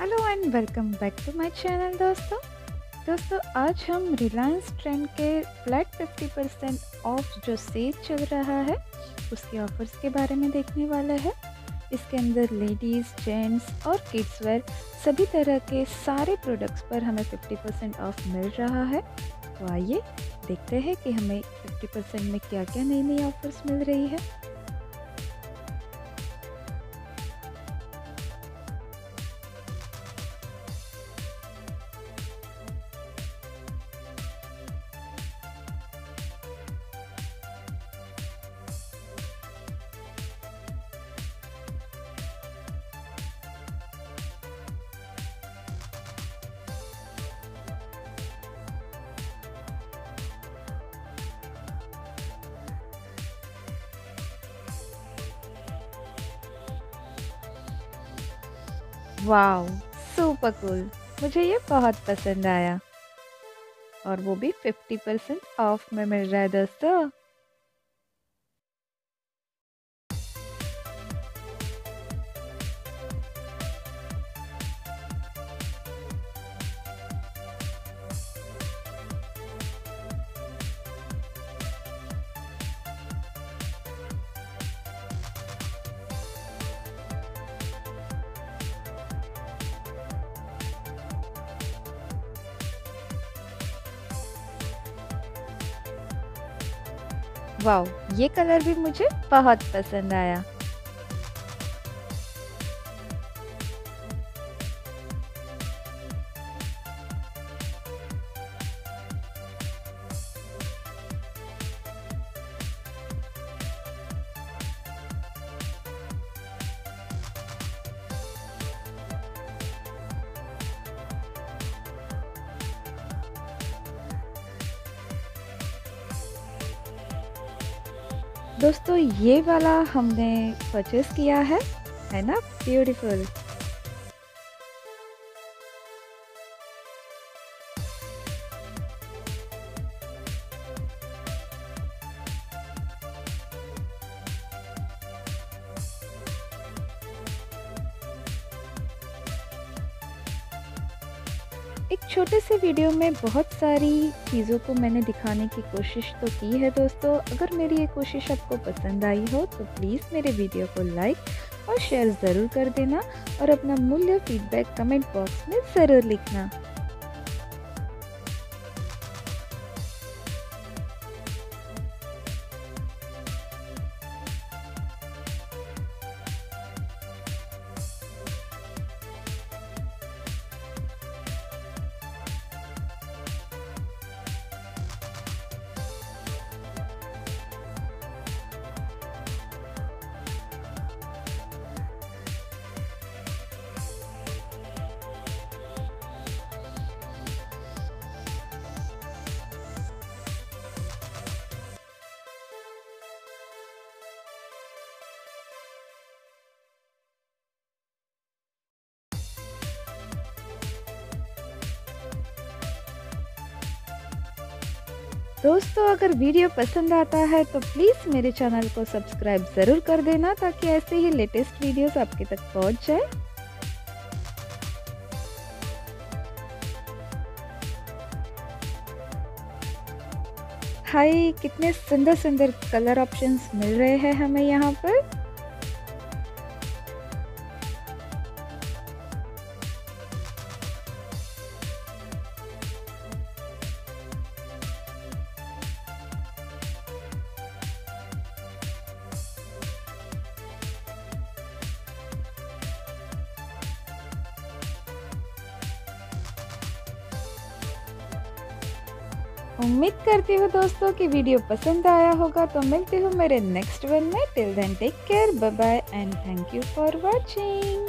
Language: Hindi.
Hello and welcome back to my channel दोस्तों। दोस्तों, आज हम रिलायंस ट्रेंड के फ्लैट 50 परसेंट ऑफ़ जो सेल चल रहा है, उसके ऑफर्स के बारे में देखने वाले हैं। इसके अंदर लेडीज़ जेंट्स और किड्स वेयर सभी तरह के सारे प्रोडक्ट्स पर हमें 50 परसेंट ऑफ़ मिल रहा है। तो आइए देखते हैं कि हमें 50 परसेंट में क्या क्या नई नई ऑफर्स मिल रही है। Wow, super cool. मुझे ये बहुत पसंद आया। और वो भी 50 परसेंट ऑफ़ में मिल रहा है दोस्तों। वाओ ये कलर भी मुझे बहुत पसंद आया। दोस्तों ये वाला हमने परचेस किया है है ना? ब्यूटीफुल एक छोटे से वीडियो में बहुत सारी चीज़ों को मैंने दिखाने की कोशिश तो की है दोस्तों। अगर मेरी ये कोशिश आपको पसंद आई हो तो प्लीज़ मेरे वीडियो को लाइक और शेयर ज़रूर कर देना और अपना मूल्य फीडबैक कमेंट बॉक्स में ज़रूर लिखना। दोस्तों, अगर वीडियो पसंद आता है तो प्लीज़ मेरे चैनल को सब्सक्राइब ज़रूर कर देना ताकि ऐसे ही लेटेस्ट वीडियोस आपके तक पहुँच जाए। हाय, कितने सुंदर सुंदर कलर ऑप्शंस मिल रहे हैं हमें यहाँ पर। उम्मीद करती हूँ दोस्तों कि वीडियो पसंद आया होगा तो मिलती हूँ मेरे नेक्स्ट वन में। Till then take care bye bye and thank you for watching